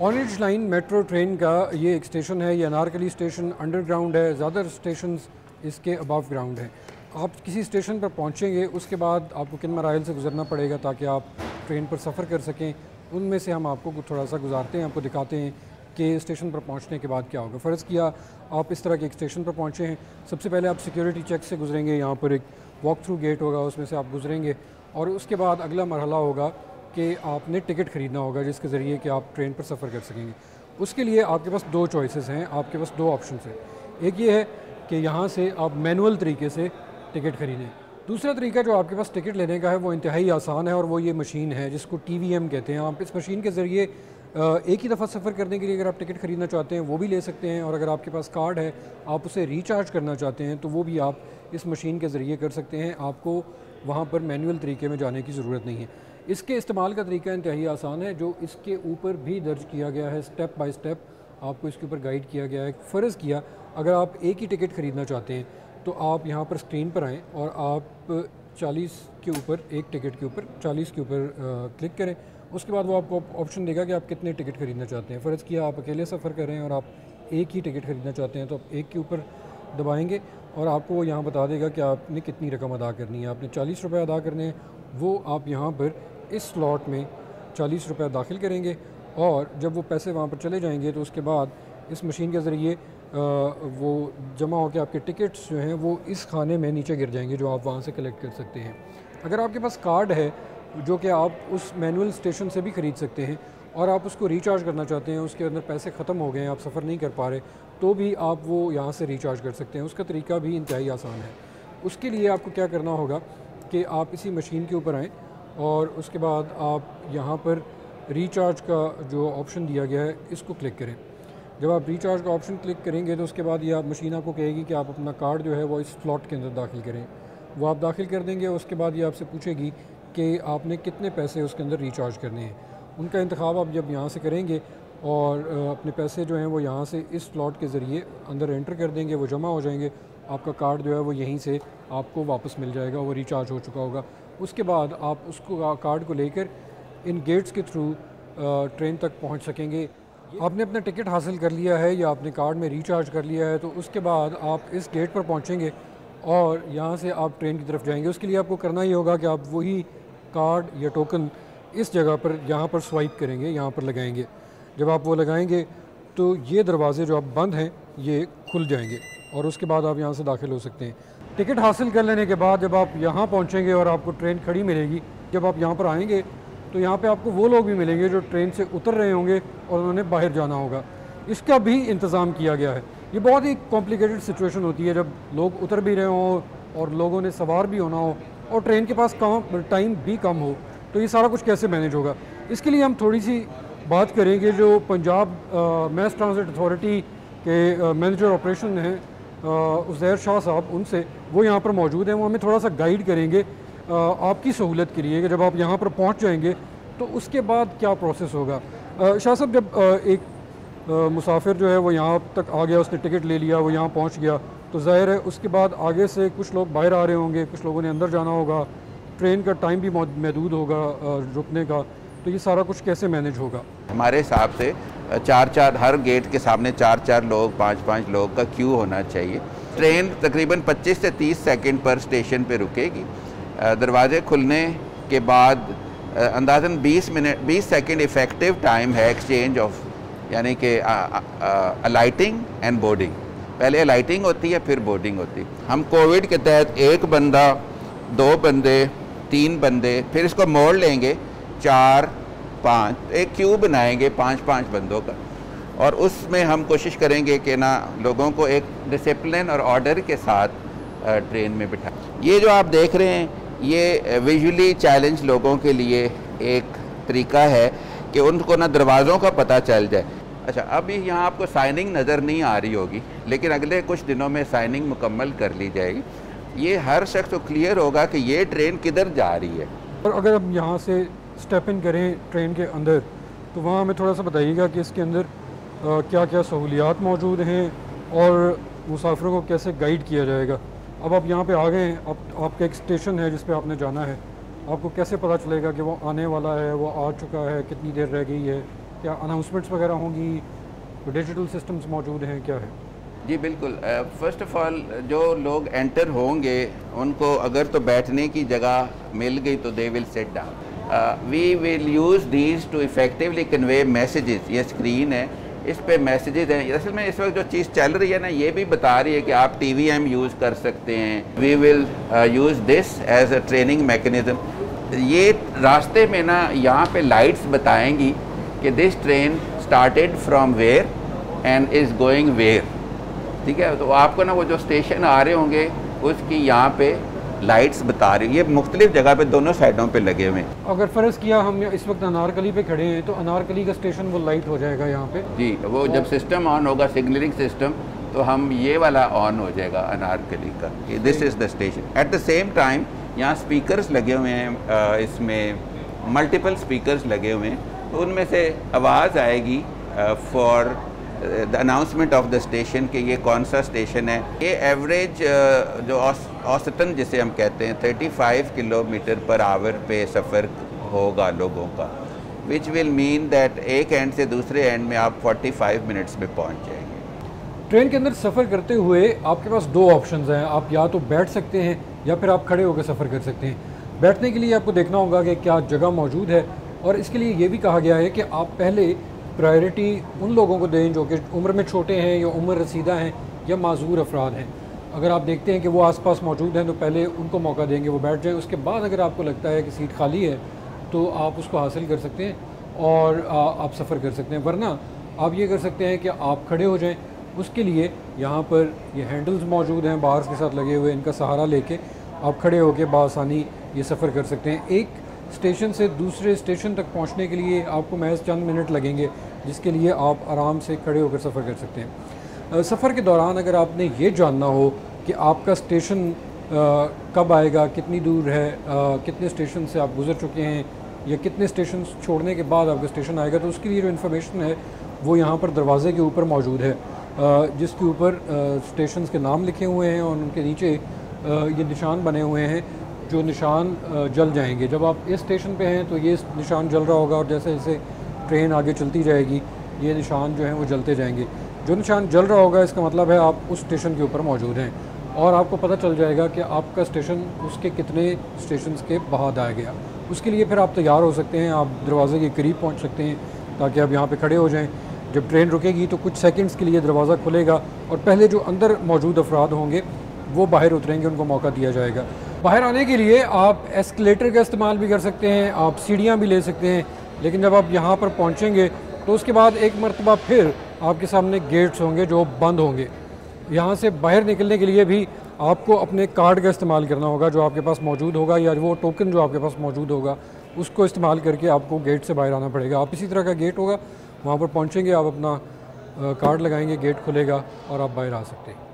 آنج line metro train کا یہ ایک اسٹیشن ہے یہ انارکلی اسٹیشن انڈر گراؤنڈ ہے زیادہ اسٹیشنز اس کے اباو گراؤنڈ ہیں آپ کسی اسٹیشن پر پہنچیں گے اس کے بعد آپ کو کن مراحل سے گزرنا پڑے گا تاکہ آپ ٹرین پر سفر کر سکیں ان میں سے ہم آپ کو تھوڑا سا گزارتے ہیں آپ کو دکھاتے ہیں کہ اسٹیشن پر پہنچنے کے بعد کیا ہوگا فرض کیا آپ اس طرح کے ایک اسٹیشن پر پہنچے ہیں سب سے پہلے آپ سیکیورٹی چیک سے گزریں گے یہاں پر ایک واک تھرو گیٹ ہوگا اس میں سے آپ گزریں گے اور اس کے بعد اگلا مرحلہ ہوگا کہ آپ نے ٹکٹ خریدنا ہوگا جس کے ذریعے کہ آپ ٹرین پر سفر کر سکیں گے۔ اس کے لیے آپ کے پاس دو چوائسز ہیں، آپ کے پاس دو آپشنس ہیں۔ ایک یہ ہے کہ یہاں سے آپ مینول طریقے سے ٹکٹ خریدیں۔ دوسرا طریقہ جو آپ کے پاس ٹکٹ لینے کا ہے، وہ انتہائی آسان ہے اور وہ یہ مشین ہے جس کو ٹی وی ایم کہتے ہیں۔ آپ اس مشین کے ذریعے ایک ہی دفعہ سفر کرنے کے لیے اگر آپ ٹکٹ خریدنا چاہتے ہیں، وہ بھی لے سکتے ہیں۔ اور اگر آپ کے پاس کارڈ ہے، آپ اسے ریچارج کرنا چاہتے ہیں، تو وہ بھی آپ اس مشین کے ذریعے کر سکتے ہیں۔ آپ کو وہاں پر مینول طریقے میں جانے کی ضرورت نہیں ہے۔ اس کے استعمال کا طریقہ انتہائی آسان ہے، جو اس کے اوپر بھی درج کیا گیا ہے سٹیپ بائی سٹیپ آپ کو اس کے اوپر گائیڈ کیا گیا ہے فرض کیا، اگر آپ ایک ہی ٹکٹ خریدنا چاہتے ہیں تو آپ یہاں پر اسکرین پر آئیں اور آپ چالیس کے اوپر، ایک ٹکٹ کے اوپر چالیس کے اوپر کلک کریں۔ اس کے بعد وہ آپ کو آپشن دے گا کہ آپ کتنے ٹکٹ خریدنا چاہتے ہیں۔ فرض کیا آپ اکیلے سفر کر رہے ہیں اور آپ ایک ہی ٹکٹ خریدنا چاہتے ہیں تو آپ ایک کے اوپر دبائیں گے اور آپ کو وہ یہاں بتا دے گا کہ آپ نے کتنی رقم ادا کرنی ہے۔ آپ نے چالیس روپے ادا کرنے ہیں، وہ آپ یہاں پر اس سلاٹ میں چالیس روپے داخل کریں گے اور جب وہ پیسے وہاں پر چلے جائیں گے تو اس کے بعد اس مشین کے ذریعے وہ جمع ہو کے آپ کے ٹکٹس جو ہیں وہ اس کھانے میں نیچے گر جائیں گے جو آپ وہاں سے کلیکٹ کر سکتے ہیں۔ اگر آپ کے پاس کارڈ ہے جو کہ آپ اس مینول اسٹیشن سے بھی خرید سکتے ہیں اور آپ اس کو ریچارج کرنا چاہتے ہیں، اس کے اندر پیسے ختم ہو گئے ہیں، آپ سفر نہیں کر پا رہے، تو بھی آپ وہ یہاں سے ریچارج کر سکتے ہیں۔ اس کا طریقہ بھی انتہائی آسان ہے۔ اس کے لیے آپ کو کیا کرنا ہوگا کہ آپ اسی مشین کے اوپر آئیں۔ اور اس کے بعد آپ یہاں پر ریچارج کا جو آپشن دیا گیا ہے، اس کو کلک کریں۔ جب آپ ریچارج کا آپشن کلک کریں گے تو اس کے بعد یہ آپ مشین آپ کو کہے گی کہ آپ اپنا کارڈ جو ہے وہ اس سلاٹ کے اندر داخل کریں۔ وہ آپ داخل کر دیں گے، اس کے بعد یہ آپ سے پوچھے گی کہ آپ نے کتنے پیسے اس کے اندر ریچارج کرنے ہیں۔ ان کا انتخاب آپ جب یہاں سے کریں گے اور اپنے پیسے جو ہیں وہ یہاں سے اس سلاٹ کے ذریعے اندر انٹر کر دیں گے، وہ جمع ہو جائیں گے، آپ کا کارڈ جو ہے وہ یہیں سے آپ کو واپس مل جائے گا، وہ ریچارج ہو چکا ہوگا۔ اس کے بعد آپ اس کو کارڈ کو لے کر ان گیٹس کے تھرو ٹرین تک پہنچ سکیں گے۔ آپ نے اپنا ٹکٹ حاصل کر لیا ہے یا اپنے کارڈ میں ریچارج کر لیا ہے، تو اس کے بعد آپ اس گیٹ پر پہنچیں گے اور یہاں سے آپ ٹرین کی طرف جائیں گے۔ اس کے لیے آپ کو کرنا ہی ہوگا کہ آپ وہی کارڈ یا ٹوکن اس جگہ پر یہاں پر سوائپ کریں گے، یہاں پر لگائیں گے۔ جب آپ وہ لگائیں گے تو یہ دروازے جو آپ بند ہیں، یہ کھل جائیں گے اور اس کے بعد آپ یہاں سے داخل ہو سکتے ہیں۔ ٹکٹ حاصل کر لینے کے بعد جب آپ یہاں پہنچیں گے اور آپ کو ٹرین کھڑی ملے گی، جب آپ یہاں پر آئیں گے، تو یہاں پہ آپ کو وہ لوگ بھی ملیں گے جو ٹرین سے اتر رہے ہوں گے اور انہوں نے باہر جانا ہوگا۔ اس کا بھی انتظام کیا گیا ہے۔ یہ بہت ہی کمپلیکیٹڈ سچویشن ہوتی ہے جب لوگ اتر بھی رہے ہوں اور لوگوں نے سوار بھی ہونا ہو اور ٹرین کے پاس کم ٹائم بھی کم ہو، تو یہ سارا کچھ کیسے مینیج ہوگا؟ اس کے لیے ہم تھوڑی سی بات کریں گے جو پنجاب میس ٹرانزٹ اتھارٹی کے مینیجر آپریشن ہیں عزیر شاہ صاحب، ان سے وہ یہاں پر موجود ہیں، وہ ہمیں تھوڑا سا گائیڈ کریں گے آپ کی سہولت کے لیے کہ جب آپ یہاں پر پہنچ جائیں گے تو اس کے بعد کیا پروسیس ہوگا۔ شاہ صاحب، جب ایک مسافر جو ہے وہ یہاں تک آ گیا، اس نے ٹکٹ لے لیا، وہ یہاں پہنچ گیا، تو ظاہر ہے اس کے بعد آگے سے کچھ لوگ باہر آ رہے ہوں گے، کچھ لوگوں نے اندر جانا ہوگا، ٹرین کا ٹائم بھی محدود ہوگا رکنے کا، تو یہ سارا کچھ کیسے مینج ہوگا؟ ہمارے حساب سے چار چار، ہر گیٹ کے سامنے چار چار لوگ، پانچ پانچ لوگ کا کیو ہونا چاہیے۔ ٹرین تقریباً پچیس سے تیس سیکنڈ پر اسٹیشن پہ رکے گی۔ دروازے کھلنے کے بعد اندازاً بیس منٹ، بیس سیکنڈ افیکٹو ٹائم ہے ایکسچینج آف یعنی کہ الائٹنگ اینڈ بورڈنگ پہلے الائٹنگ ہوتی ہے، پھر بورڈنگ ہوتی ہے۔ ہم کووڈ کے تحت ایک بندہ، دو بندے، تین بندے، پھر اس کو موڑ لیں گے، چار، پانچ، ایک کیو بنائیں گے پانچ پانچ بندوں کا۔ اور اس میں ہم کوشش کریں گے کہ نا لوگوں کو ایک ڈسپلن اور آرڈر کے ساتھ ٹرین میں بٹھا یہ جو آپ دیکھ رہے ہیں، یہ ویژولی چیلنج لوگوں کے لیے ایک طریقہ ہے کہ ان کو نہ دروازوں کا پتہ چل جائے۔ اچھا اب یہاں آپ کو سائننگ نظر نہیں آ رہی ہوگی، لیکن اگلے کچھ دنوں میں سائننگ مکمل کر لی جائے گی۔ یہ ہر شخص کو کلیئر ہوگا کہ یہ ٹرین کدھر جا رہی ہے۔ اور اگر ہم یہاں سے سٹیپ ان کریں ٹرین کے اندر، تو وہاں ہمیں تھوڑا سا بتائیے گا کہ اس کے اندر کیا کیا سہولیات موجود ہیں اور مسافروں کو کیسے گائیڈ کیا جائے گا؟ اب آپ یہاں پہ آ گئے ہیں اب آپ کا ایک اسٹیشن ہے جس پہ آپ نے جانا ہے۔ آپ کو کیسے پتہ چلے گا کہ وہ آنے والا ہے، وہ آ چکا ہے، کتنی دیر رہ گئی ہے؟ کیا اناؤنسمنٹس وغیرہ ہوں گی؟ ڈیجیٹل سسٹمز موجود ہیں، کیا ہے؟ جی بالکل۔ فرسٹ آف آل جو لوگ انٹر ہوں گے، ان کو اگر تو بیٹھنے کی جگہ مل گئی تو they will sit down we will use these to effectively convey messages یہ اسکرین ہے۔ اس پہ میسیجز ہیں۔ اصل میں اس وقت جو چیز چل رہی ہے نا، یہ بھی بتا رہی ہے کہ آپ ٹی وی ایم یوز کر سکتے ہیں۔ We will use this as a training mechanism یہ راستے میں نا یہاں پہ لائٹس بتائیں گی کہ this train started from where and is going where ٹھیک ہے؟ تو آپ کو نا وہ جو اسٹیشن آ رہے ہوں گے، اس کی یہاں پہ لائٹس بتا رہی یہ مختلف جگہ پہ دونوں سائڈوں پہ لگے ہوئے ہیں۔ اگر فرض کیا ہم اس وقت انارکلی پہ کھڑے ہیں تو انارکلی کا اسٹیشن وہ لائٹ ہو جائے گا یہاں پہ؟ جی وہ جب سسٹم آن ہوگا سگنلنگ سسٹم تو ہم یہ والا آن ہو جائے گا انارکلی کا۔ This is the station at the same time یہاں اسپیکرس لگے ہوئے ہیں اس میں ملٹیپل اسپیکرس لگے ہوئے ہیں۔ ان میں سے آواز آئے گی for the announcement of the station کہ یہ کون سا اسٹیشن ہے یہ ایوریج جو اوسطن جسے ہم کہتے ہیں 35 کلو میٹر پر آور پہ سفر ہوگا لوگوں کا وچ ول مین دیٹ ایک اینڈ سے دوسرے اینڈ میں آپ 45 منٹس میں پہنچ جائیں گے ٹرین کے اندر سفر کرتے ہوئے آپ کے پاس دو آپشنز ہیں آپ یا تو بیٹھ سکتے ہیں یا پھر آپ کھڑے ہو کے سفر کر سکتے ہیں بیٹھنے کے لیے آپ کو دیکھنا ہوگا کہ کیا جگہ موجود ہے اور اس کے لیے یہ بھی کہا گیا ہے کہ آپ پہلے پرائرٹی ان لوگوں کو دیں جو کہ عمر میں چھوٹے ہیں یا عمر رسیدہ ہیں یا معذور افراد ہیں۔ اگر آپ دیکھتے ہیں کہ وہ آس پاس موجود ہیں تو پہلے ان کو موقع دیں گے، وہ بیٹھ جائیں۔ اس کے بعد اگر آپ کو لگتا ہے کہ سیٹ خالی ہے تو آپ اس کو حاصل کر سکتے ہیں اور آپ سفر کر سکتے ہیں۔ ورنہ آپ یہ کر سکتے ہیں کہ آپ کھڑے ہو جائیں۔ اس کے لیے یہاں پر یہ ہینڈلز موجود ہیں بارس کے ساتھ لگے ہوئے، ان کا سہارا لے کے آپ کھڑے ہو کے بآسانی یہ سفر کر سکتے ہیں۔ ایک اسٹیشن سے دوسرے اسٹیشن تک پہنچنے کے لیے آپ کو محض چند منٹ لگیں گے، جس کے لیے آپ آرام سے کھڑے ہو کر سفر کر سکتے ہیں۔ سفر کے دوران اگر آپ نے یہ جاننا ہو کہ آپ کا اسٹیشن کب آئے گا، کتنی دور ہے کتنے اسٹیشن سے آپ گزر چکے ہیں یا کتنے اسٹیشن چھوڑنے کے بعد آپ کا اسٹیشن آئے گا، تو اس کے لیے جو انفارمیشن ہے وہ یہاں پر دروازے کے اوپر موجود ہے۔ جس کے اوپر اسٹیشنز کے نام لکھے ہوئے ہیں اور ان کے نیچے یہ نشان بنے ہوئے ہیں۔ جو نشان جل جائیں گے۔ جب آپ اس اسٹیشن پہ ہیں تو یہ نشان جل رہا ہوگا اور جیسے جیسے ٹرین آگے چلتی جائے گی، یہ نشان جو ہیں وہ جلتے جائیں گے۔ جو نشان جل رہا ہوگا، اس کا مطلب ہے آپ اس اسٹیشن کے اوپر موجود ہیں اور آپ کو پتہ چل جائے گا کہ آپ کا اسٹیشن اس کے کتنے اسٹیشنز کے بعد آیا گیا۔ اس کے لیے پھر آپ تیار ہو سکتے ہیں، آپ دروازے کے قریب پہنچ سکتے ہیں تاکہ آپ یہاں پہ کھڑے ہو جائیں۔ جب ٹرین رکے گی تو کچھ سیکنڈز کے لیے دروازہ کھلے گا اور پہلے جو اندر موجود افراد ہوں گے وہ باہر اتریں گے، ان کو موقع دیا جائے گا۔ باہر آنے کے لیے آپ ایسکلیٹر کا استعمال بھی کر سکتے ہیں، آپ سیڑھیاں بھی لے سکتے ہیں، لیکن جب آپ یہاں پر پہنچیں گے تو اس کے بعد ایک مرتبہ پھر آپ کے سامنے گیٹس ہوں گے جو بند ہوں گے۔ یہاں سے باہر نکلنے کے لیے بھی آپ کو اپنے کارڈ کا استعمال کرنا ہوگا جو آپ کے پاس موجود ہوگا یا وہ ٹوکن جو آپ کے پاس موجود ہوگا، اس کو استعمال کر کے آپ کو گیٹ سے باہر آنا پڑے گا۔ آپ اسی طرح کا گیٹ ہوگا، وہاں پر پہنچیں گے، آپ اپنا کارڈ لگائیں گے گیٹ کھلے گا اور آپ باہر آ سکتے ہیں۔